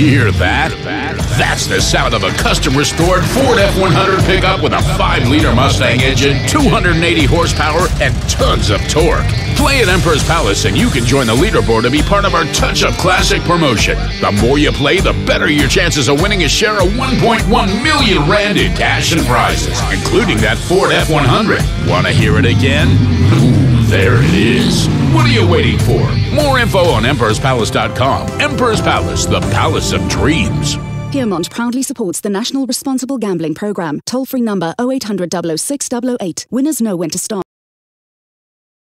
hear that? That's the sound of a custom restored Ford F100 pickup with a 5 liter Mustang engine, 280 horsepower, and tons of torque. Play at Emperor's Palace and you can join the leaderboard to be part of our Touch of Classic promotion. The more you play, the better your chances of winning a share of 1.1 million Rand in cash and prizes, including that Ford F100. Want to hear it again? There it is. What are you waiting for? More info on EmperorsPalace.com. Emperor's Palace, the Palace of Dreams. Peermont proudly supports the National Responsible Gambling Program. Toll free number 0800 006 008. Winners know when to start.